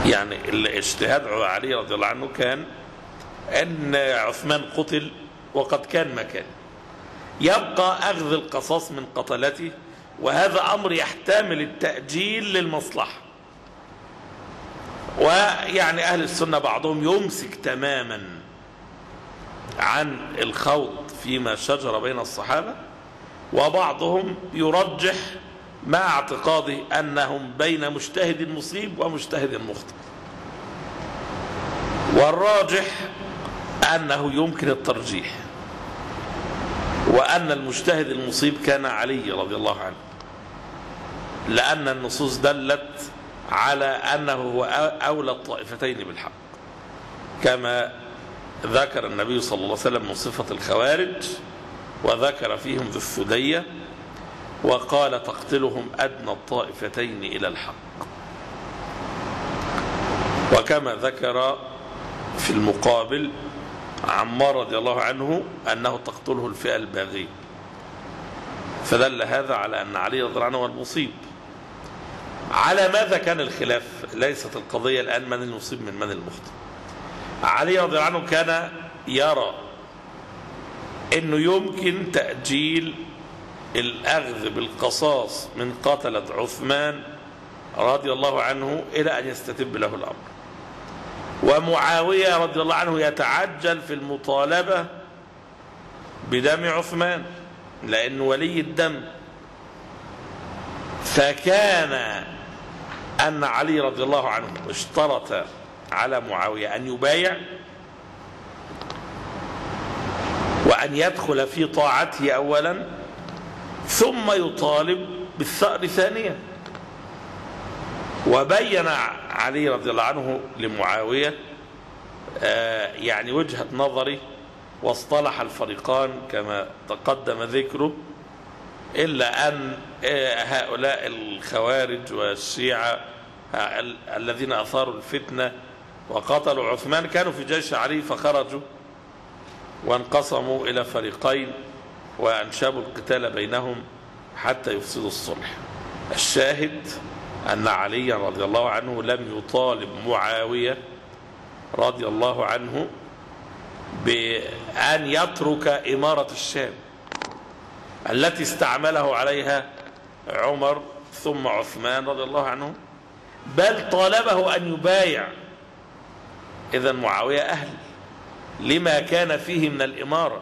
يعني الاجتهاد علي رضي الله عنه كان أن عثمان قتل وقد كان مكان يبقى أخذ القصاص من قتلته وهذا أمر يحتمل التأجيل للمصلحة. ويعني أهل السنة بعضهم يمسك تماما عن الخوض فيما شجر بين الصحابة وبعضهم يرجح مع اعتقاده أنهم بين مجتهد مصيب ومجتهد مخطئ. والراجح أنه يمكن الترجيح وأن المجتهد المصيب كان علي رضي الله عنه لأن النصوص دلت على أنه هو أولى الطائفتين بالحق. كما ذكر النبي صلى الله عليه وسلم من صفة الخوارج وذكر فيهم ذو الثدية وقال تقتلهم أدنى الطائفتين إلى الحق. وكما ذكر في المقابل عمار رضي الله عنه أنه تقتله الفئة الباغية. فدل هذا على أن علي رضي الله عنه هو المصيب. على ماذا كان الخلاف؟ ليست القضية الآن من المصيب من من المخطئ. علي رضي الله عنه كان يرى أنه يمكن تأجيل الأخذ بالقصاص من قتلة عثمان رضي الله عنه إلى أن يستتب له الأمر. ومعاوية رضي الله عنه يتعجل في المطالبة بدم عثمان لأنه ولي الدم. فكان أن علي رضي الله عنه اشترط على معاوية أن يبايع وأن يدخل في طاعته أولا ثم يطالب بالثأر ثانيا. وبين علي رضي الله عنه لمعاوية يعني وجهة نظري واصطلح الفريقان كما تقدم ذكره إلا أن هؤلاء الخوارج والشيعة الذين أثاروا الفتنة وقتلوا عثمان كانوا في جيش علي فخرجوا وانقسموا إلى فريقين وأنشبوا القتال بينهم حتى يفسدوا الصلح. الشاهد أن علي رضي الله عنه لم يطالب معاوية رضي الله عنه بأن يترك إمارة الشام التي استعمله عليها عمر ثم عثمان رضي الله عنه بل طالبه أن يبايع. إذا معاوية أهل لما كان فيه من الإمارة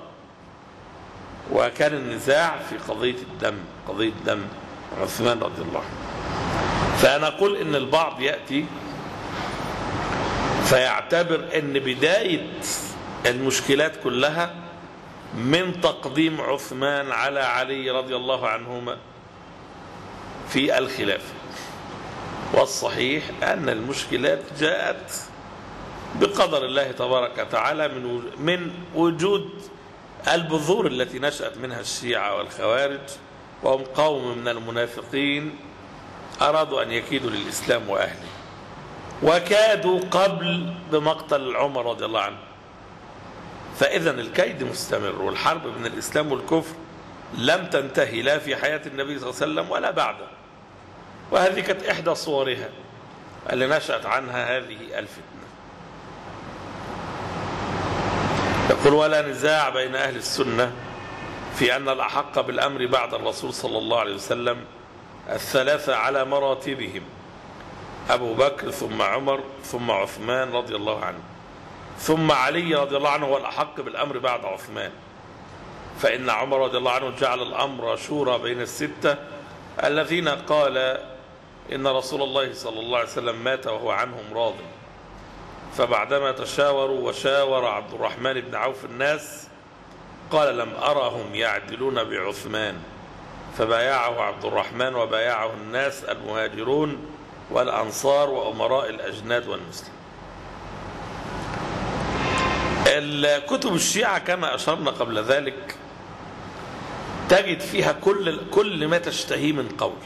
وكان النزاع في قضية الدم قضية دم عثمان رضي الله عنه. فأنا أقول إن البعض يأتي فيعتبر أن بداية المشكلات كلها من تقديم عثمان على علي رضي الله عنهما في الخلافة. والصحيح أن المشكلات جاءت بقدر الله تبارك وتعالى من من وجود البذور التي نشأت منها الشيعة والخوارج وهم قوم من المنافقين أرادوا أن يكيدوا للإسلام وأهله وكادوا قبل بمقتل عمر رضي الله عنه. فإذا الكيد مستمر والحرب بين الإسلام والكفر لم تنتهي لا في حياة النبي صلى الله عليه وسلم ولا بعده. وهذه كانت إحدى صورها اللي نشأت عنها هذه الفتنة. يقول ولا نزاع بين أهل السنة في أن الأحق بالأمر بعد الرسول صلى الله عليه وسلم الثلاثة على مراتبهم. أبو بكر ثم عمر ثم عثمان رضي الله عنه. ثم علي رضي الله عنه هو الأحق بالأمر بعد عثمان. فإن عمر رضي الله عنه جعل الأمر شورى بين الستة الذين قال إن رسول الله صلى الله عليه وسلم مات وهو عنهم راض. فبعدما تشاوروا وشاور عبد الرحمن بن عوف الناس قال لم أرهم يعدلون بعثمان. فبايعه عبد الرحمن وبايعه الناس المهاجرون والأنصار وأمراء الأجناد والمسلم الكتب الشيعة كما أشرنا قبل ذلك تجد فيها كل كل ما تشتهيه من قول.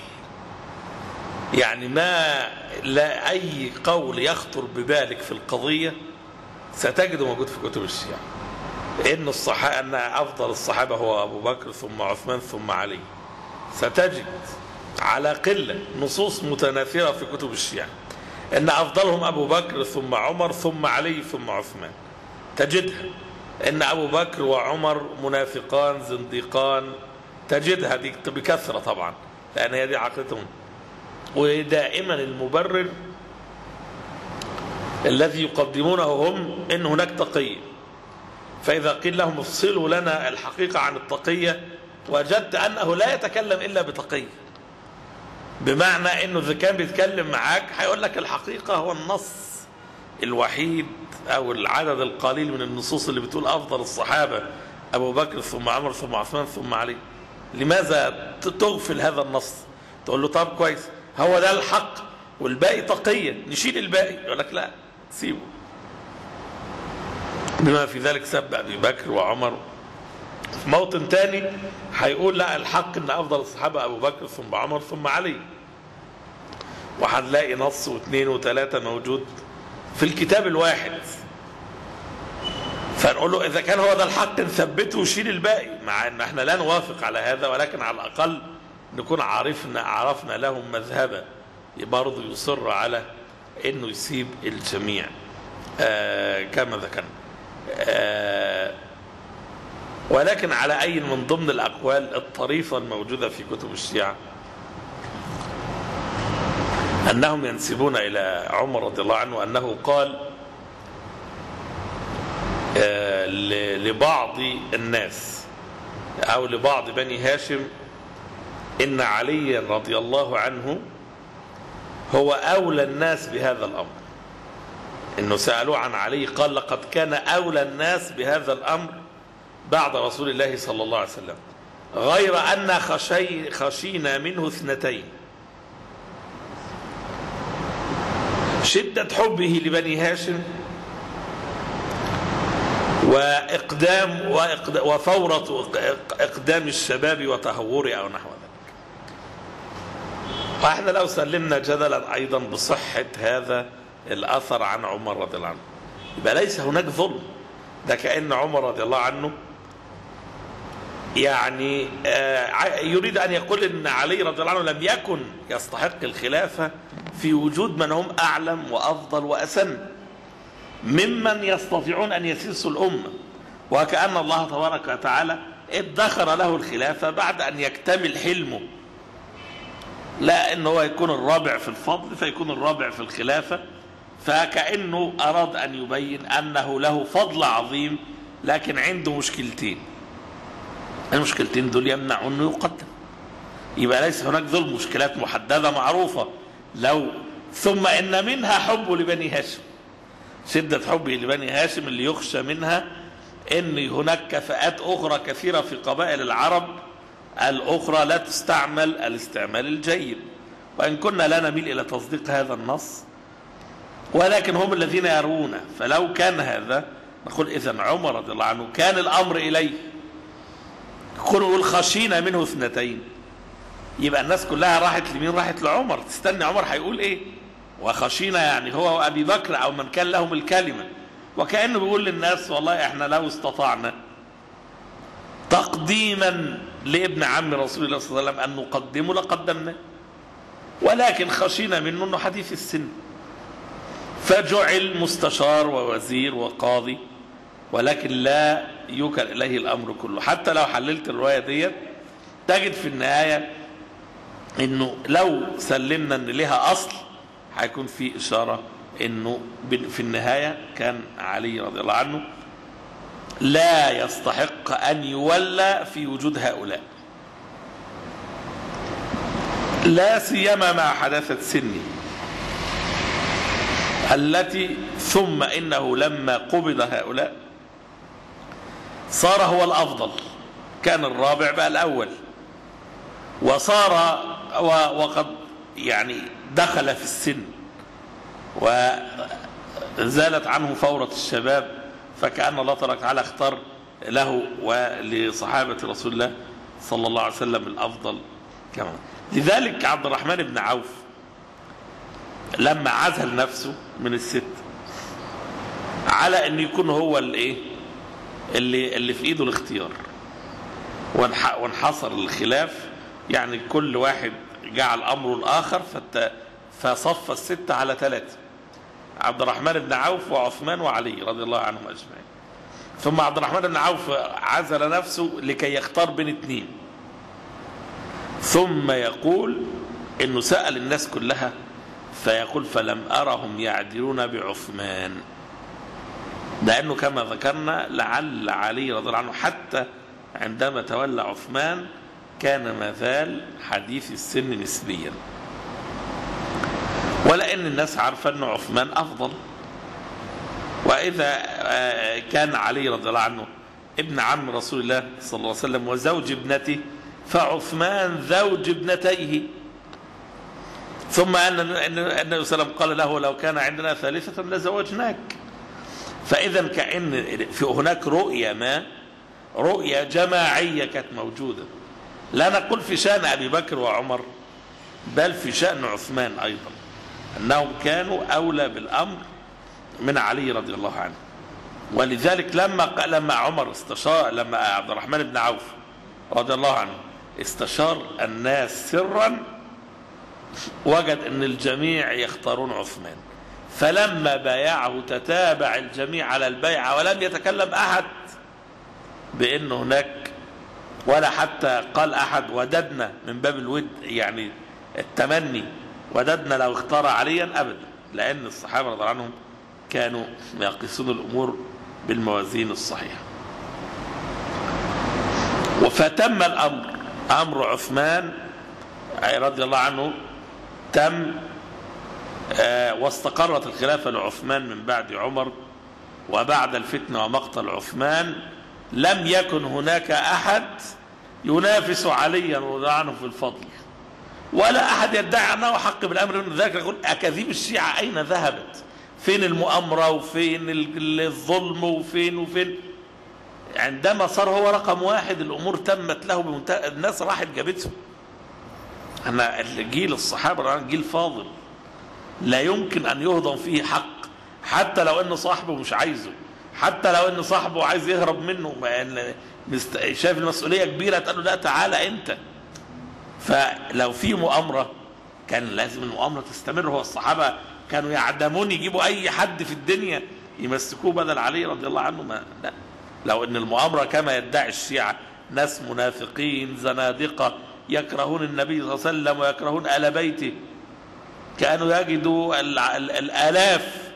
يعني ما لا أي قول يخطر ببالك في القضية ستجده موجود في كتب الشيعة. إن الصحابة أن أفضل الصحابة هو أبو بكر ثم عثمان ثم علي. ستجد على قلة نصوص متناثرة في كتب الشيعة. إن أفضلهم أبو بكر ثم عمر ثم علي ثم عثمان. تجدها. إن أبو بكر وعمر منافقان زنديقان. تجدها دي بكثرة طبعا لأن هي دي عقيدتهم. ودائما المبرر الذي يقدمونه هم إن هناك تقية فإذا قيل لهم افصلوا لنا الحقيقة عن التقية وجدت أنه لا يتكلم إلا بتقية بمعنى إنه إذا كان بيتكلم معاك هيقول لك الحقيقة هو النص الوحيد أو العدد القليل من النصوص اللي بتقول أفضل الصحابة أبو بكر ثم عمر ثم عثمان ثم علي. لماذا تغفل هذا النص؟ تقول له طب كويس هو ده الحق والباقي تقية نشيل الباقي. يقول لك لا سيبه. بما في ذلك سب أبي بكر وعمر في موطن تاني هيقول لا الحق إن أفضل الصحابة أبو بكر ثم عمر ثم علي. وهنلاقي نص واثنين وثلاثة موجود في الكتاب الواحد. فنقول له إذا كان هو ده الحق نثبته وشيل الباقي مع إن إحنا لا نوافق على هذا ولكن على الأقل نكون عرفنا عرفنا لهم مذهبا. برضه يصر على إنه يسيب الجميع. آه كما ذكرنا. آه ولكن على أي من ضمن الأقوال الطريفة الموجودة في كتب الشيعة؟ أنهم ينسبون إلى عمر رضي الله عنه أنه قال آه لبعض الناس أو لبعض بني هاشم إن علي رضي الله عنه هو أولى الناس بهذا الأمر. إنه سألوه عن علي قال لقد كان أولى الناس بهذا الأمر بعد رسول الله صلى الله عليه وسلم غير أن خشي خشينا منه اثنتين. شدة حبه لبني هاشم وإقدام وفورة إقدام الشباب وتهوره أو نحو ذلك. وإحنا لو سلمنا جدلا أيضا بصحة هذا الأثر عن عمر رضي الله عنه. يبقى ليس هناك ظلم. ده كأن عمر رضي الله عنه يعني آه، يريد أن يقول أن علي رضي الله عنه لم يكن يستحق الخلافة في وجود من هم أعلم وأفضل وأسن ممن يستطيعون أن يسيسوا الأمة. وكأن الله تبارك وتعالى ادخر له الخلافة بعد أن يكتمل حلمه. لا أنه هو يكون الرابع في الفضل فيكون الرابع في الخلافة. فكأنه أراد أن يبين أنه له فضل عظيم لكن عنده مشكلتين. المشكلتين دول يمنعوا أنه يقدم. يبقى ليس هناك ذل مشكلات محددة معروفة. لو ثم إن منها حب لبني هاشم. شدة حبه لبني هاشم اللي يخشى منها إن هناك كفاءات أخرى كثيرة في قبائل العرب الأخرى لا تستعمل الاستعمال الجيد. وإن كنا لا نميل إلى تصديق هذا النص ولكن هم الذين يرون فلو كان هذا نقول اذا عمر رضي الله عنه كان الأمر إليه. يكون يقول خشينا منه اثنتين. يبقى الناس كلها راحت لمين؟ راحت لعمر. تستني عمر هيقول إيه؟ وخشينا يعني هو وأبي بكر أو من كان لهم الكلمة. وكأنه بيقول للناس والله إحنا لو استطعنا تقديما لابن عم رسول الله صلى الله عليه وسلم أن نقدمه لقدمناه. ولكن خشينا منه إنه حديث السن. فجعل مستشار ووزير وقاضي ولكن لا يوكل إليه الأمر كله. حتى لو حللت الرواية ديت تجد في النهاية إنه لو سلمنا إن لها أصل هيكون في إشارة إنه في النهاية كان علي رضي الله عنه لا يستحق أن يولى في وجود هؤلاء. لا سيما مع حداثة سنه التي ثم إنه لما قبض هؤلاء صار هو الأفضل. كان الرابع بقى الأول. وصار وقد يعني دخل في السن. وزالت عنه فورة الشباب فكأن الله تبارك وتعالى اختار له ولصحابة رسول الله صلى الله عليه وسلم الأفضل. كمان لذلك عبد الرحمن بن عوف لما عزل نفسه من الست على أن يكون هو الإيه؟ اللي اللي في ايده الاختيار. وانحصر الخلاف يعني كل واحد جعل أمره الآخر فصف الستة على ثلاثة عبد الرحمن بن عوف وعثمان وعلي رضي الله عنهم أجمعين. ثم عبد الرحمن بن عوف عزل نفسه لكي يختار بين اثنين ثم يقول إنه سأل الناس كلها فيقول فلم أرهم يعدلون بعثمان. لأنه كما ذكرنا لعل علي رضي الله عنه حتى عندما تولى عثمان كان ما زال حديث السن نسبيا. ولأن الناس عارفة أن عثمان أفضل. وإذا كان علي رضي الله عنه ابن عم رسول الله صلى الله عليه وسلم وزوج ابنته فعثمان زوج ابنتيه. ثم أن النبي صلى الله عليه وسلم قال له لو كان عندنا ثالثة لزوجناك. فإذا كأن في هناك رؤية ما رؤية جماعية كانت موجودة. لا نقول في شأن أبي بكر وعمر بل في شأن عثمان أيضا أنهم كانوا أولى بالأمر من علي رضي الله عنه. ولذلك لما لما عمر استشار لما عبد الرحمن بن عوف رضي الله عنه استشار الناس سرا وجد إن الجميع يختارون عثمان. فلما بايعه تتابع الجميع على البيعة ولم يتكلم أحد بأن هناك ولا حتى قال أحد وددنا من باب الود يعني التمني وددنا لو اختار عليا أبدا لأن الصحابة رضي الله عنهم كانوا يقيسون الأمور بالموازين الصحيحة. فتم الأمر أمر عثمان رضي الله عنه تم واستقرت الخلافة لعثمان من بعد عمر وبعد الفتنة ومقتل عثمان لم يكن هناك أحد ينافس عليا رضي عنه في الفضل ولا أحد يدعي أنه حق بالأمر من ذلك. يقول أكاذيب الشيعة أين ذهبت؟ فين المؤامرة وفين الظلم وفين وفين؟ عندما صار هو رقم واحد الأمور تمت له بمنتهى الناس راحت جابته. أنا جيل الصحابة جيل فاضل. لا يمكن أن يهضم فيه حق. حتى لو أن صاحبه مش عايزه. حتى لو إن صاحبه عايز يهرب منه. شايف المسؤولية كبيرة. تقول له لا تعالى أنت. فلو في مؤامرة كان لازم المؤامرة تستمر. هو الصحابة كانوا يعدمون يجيبوا أي حد في الدنيا يمسكوه بدل علي رضي الله عنه. ما لا. لو إن المؤامرة كما يدعي الشيعة ناس منافقين زنادقة يكرهون النبي صلى الله عليه وسلم ويكرهون آل بيته. كانوا يجدوا ال- ال- الالاف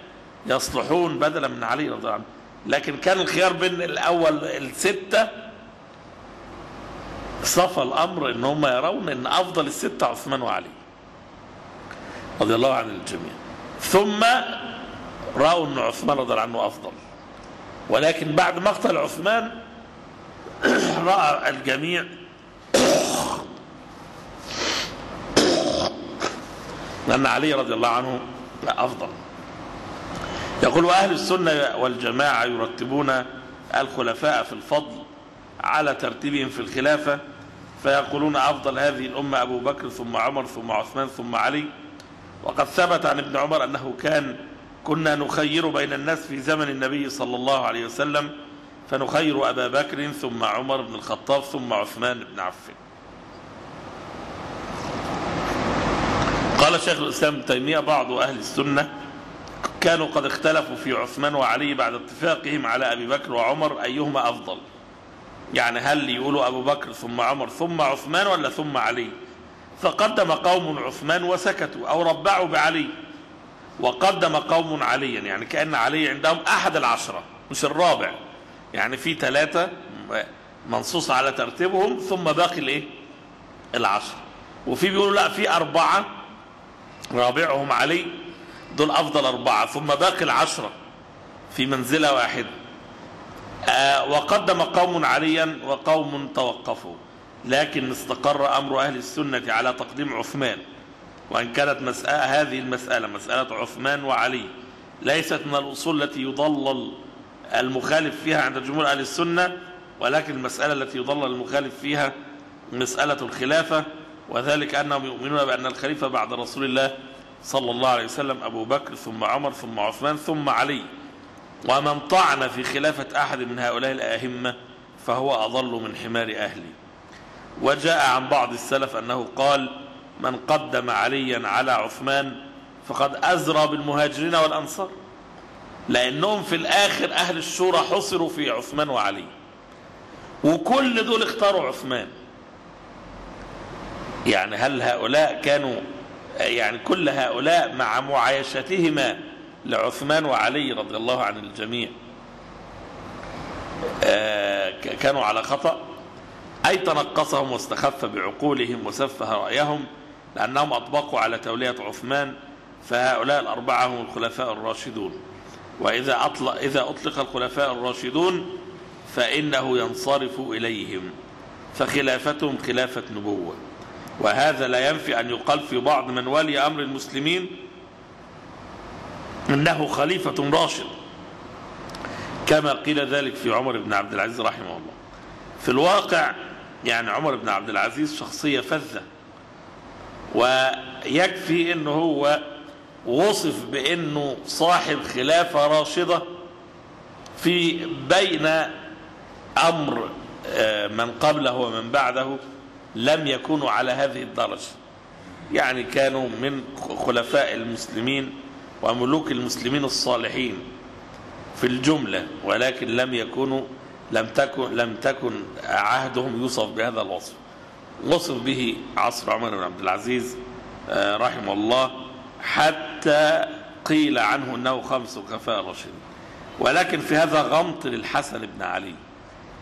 يصلحون بدلا من علي رضي الله عنه. لكن كان الخيار بين الأول الستة صفى الامر ان هم يرون ان افضل الستة عثمان وعلي رضي الله عن الجميع. ثم رأوا ان عثمان رضي الله عنه افضل. ولكن بعد مقتل عثمان *clears throat* رأى الجميع *clears throat* لأن علي رضي الله عنه أفضل. يقول واهل السنة والجماعة يرتبون الخلفاء في الفضل على ترتيبهم في الخلافة فيقولون أفضل هذه الأمة أبو بكر ثم عمر ثم عثمان ثم علي. وقد ثبت عن ابن عمر أنه كان كنا نخير بين الناس في زمن النبي صلى الله عليه وسلم فنخير أبا بكر ثم عمر بن الخطاب ثم عثمان بن عفان. قال شيخ الإسلام ابن تيمية بعض أهل السنة كانوا قد اختلفوا في عثمان وعلي بعد اتفاقهم على أبي بكر وعمر أيهما أفضل؟ يعني هل يقولوا أبو بكر ثم عمر ثم عثمان ولا ثم علي؟ فقدم قوم عثمان وسكتوا أو ربعوا بعلي. وقدم قوم عليا يعني كأن علي عندهم أحد العشرة مش الرابع. يعني في ثلاثة منصوص على ترتيبهم ثم باقي الإيه؟ العشرة. وفي بيقولوا لا في أربعة رابعهم علي دول أفضل أربعة ثم باقي العشرة في منزلة واحدة. آه وقدم قوم عليا وقوم توقفوا لكن استقر أمر أهل السنة على تقديم عثمان. وإن كانت مسألة هذه المسألة مسألة عثمان وعلي ليست من الأصول التي يضلل المخالف فيها عند جمهور أهل السنة ولكن المسألة التي يضلل المخالف فيها مسألة الخلافة. وذلك أنهم يؤمنون بأن الخليفة بعد رسول الله صلى الله عليه وسلم أبو بكر ثم عمر ثم عثمان ثم علي. ومن طعن في خلافة أحد من هؤلاء الأئمة فهو أضل من حمار أهلي وجاء عن بعض السلف أنه قال من قدم عليا على عثمان فقد أزرى بالمهاجرين والأنصار. لأنهم في الآخر أهل الشورى حصروا في عثمان وعلي. وكل دول اختاروا عثمان. يعني هل هؤلاء كانوا يعني كل هؤلاء مع معايشتهما لعثمان وعلي رضي الله عن الجميع آه كانوا على خطأ؟ أي تنقصهم واستخف بعقولهم وسفه رأيهم لأنهم أطبقوا على تولية عثمان؟ فهؤلاء الأربعة هم الخلفاء الراشدون. وإذا أطلق, إذا أطلق الخلفاء الراشدون فإنه ينصرف إليهم فخلافتهم خلافة نبوة. وهذا لا ينفي أن يقال في بعض من ولي أمر المسلمين أنه خليفة راشد. كما قيل ذلك في عمر بن عبد العزيز رحمه الله. في الواقع يعني عمر بن عبد العزيز شخصية فذة ويكفي إنه هو وصف بإنه صاحب خلافة راشدة في بين أمر من قبله ومن بعده. لم يكونوا على هذه الدرجة. يعني كانوا من خلفاء المسلمين وملوك المسلمين الصالحين في الجملة ولكن لم يكونوا لم تكن لم تكن عهدهم يوصف بهذا الوصف. وصف به عصر عمر بن عبد العزيز رحمه الله حتى قيل عنه إنه خمس خلفاء راشدين ولكن في هذا غمط للحسن بن علي.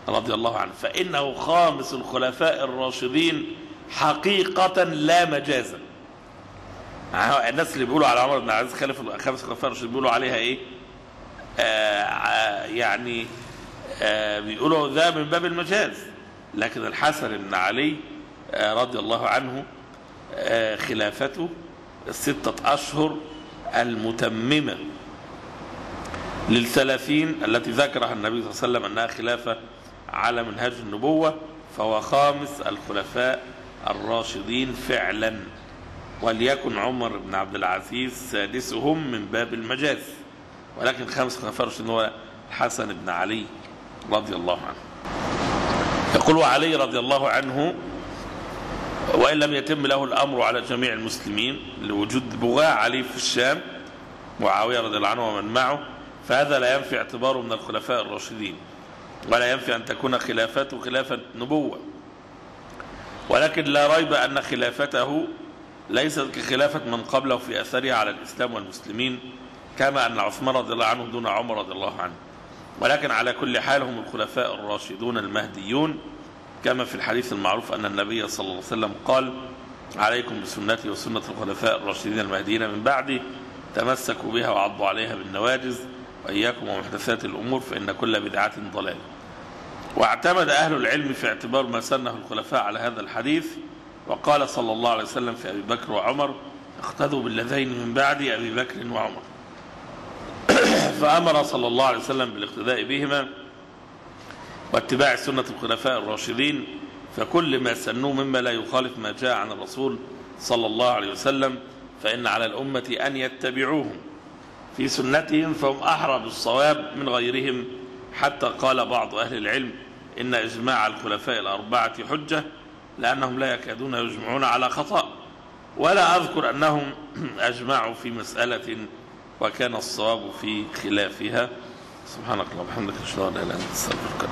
رضي الله عنه. فإنه خامس الخلفاء الراشدين حقيقة لا مجازا الناس اللي بيقولوا على عمر بن عبد العزيز خلف خمس خلفاء الراشدين بيقولوا عليها إيه؟ آه يعني آه بيقولوا ده من باب المجاز. لكن الحسن بن علي آه رضي الله عنه آه خلافته الستة أشهر المتممة للثلاثين التي ذكرها النبي صلى الله عليه وسلم أنها خلافة على منهج النبوة فهو خامس الخلفاء الراشدين فعلا. وليكن عمر بن عبد العزيز سادسهم من باب المجاز. ولكن خمس خلفاء راشدين هو الحسن بن علي رضي الله عنه. يقول وعلي رضي الله عنه وإن لم يتم له الأمر على جميع المسلمين لوجود بغاء علي في الشام معاوية رضي الله عنه ومن معه فهذا لا ينفي اعتباره من الخلفاء الراشدين. ولا ينفي أن تكون خلافته خلافة نبوة ولكن لا ريب أن خلافته ليست كخلافة من قبله في أثرها على الإسلام والمسلمين كما أن عثمان رضي الله عنه دون عمر رضي الله عنه. ولكن على كل حال هم الخلفاء الراشدون المهديون كما في الحديث المعروف أن النبي صلى الله عليه وسلم قال عليكم بسنتي وسنة الخلفاء الراشدين المهديين من بعدي تمسكوا بها وعضوا عليها بالنواجز وإياكم ومحدثات الأمور فإن كل بدعة ضلال واعتمد أهل العلم في اعتبار ما سنه الخلفاء على هذا الحديث وقال صلى الله عليه وسلم في أبي بكر وعمر اقتدوا بالذين من بعد أبي بكر وعمر. *coughs* فأمر صلى الله عليه وسلم بالاقتداء بهما واتباع سنة الخلفاء الراشدين فكل ما سنوه مما لا يخالف ما جاء عن الرسول صلى الله عليه وسلم فإن على الأمة أن يتبعوهم. في سنتهم فهم أحرى بالصواب من غيرهم حتى قال بعض أهل العلم إن إجماع الخلفاء الأربعة حجة لأنهم لا يكادون يجمعون على خطأ. ولا أذكر أنهم *clears throat* أجمعوا في مسألة وكان الصواب في خلافها. سبحانك اللهم وبحمدك أشهد أن لا إله إلا أنت أستغفرك